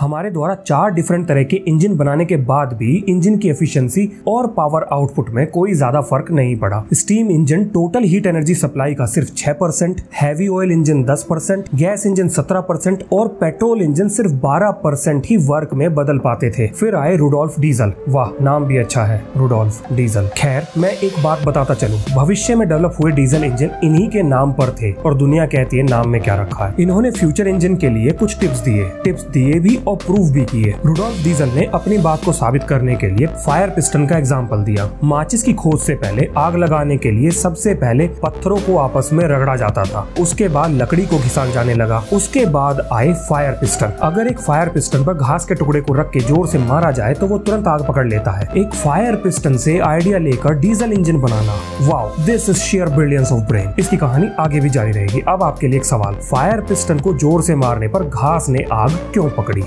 हमारे द्वारा चार डिफरेंट तरह के इंजन बनाने के बाद भी इंजन की एफिशिएंसी और पावर आउटपुट में कोई ज़्यादा फ़र्क नहीं पड़ा। Steam engine total heat energy supply का सिर्फ़ 6 percent heavy oil engine 10 percent gas engine 17 percent और पेट्रोल इंजन सिर्फ़ 12 परसेंट ही वर्क में बदल पाते थे। फिर आए रूडोल्फ डीजल वाह, नाम भी अच्छा है रूडोल्फ डीजल खैर, मैं एक बात बताता चलूँ। भविष्य में डेवलप हुए डीजल इंजन इन्हीं के नाम पर थे और दुनिया कहती है नाम में क्या रखा है। इन्होंने फ्यूचर इंजन के लिए कुछ टिप्स दिए। टिप्स दिए भी और प्रूव भी किए रुडोल्फ डीजल ने अपनी बात को साबित करने के लिए फायर पिस्टन का एग्ज़ाम्पल दिया। माचिस की खोज से पहले, आग लगाने के लिए सबसे पहले पत्थरों को आपस में रगड़ा जाता था। उसके बाद लकड़ी को घिसा जाने लगा। उसके बाद आए फायर पिस्टन अगर एक फायर पिस्टन पर घास के टुकड़े को रख के ज़ोर से मारा जाए तो वो तुरंत आग पकड़ लेता है। एक फायर पिस्टन से आइडिया लेकर diesel engine banana. Wow this is sheer brilliance of brain इसकी कहानी आगे भी जारी रहेगी। अब आपके लिए एक सवाल। फायर पिस्टन को ज़ोर से मारने पर घास ने आग क्यों पकड़ी?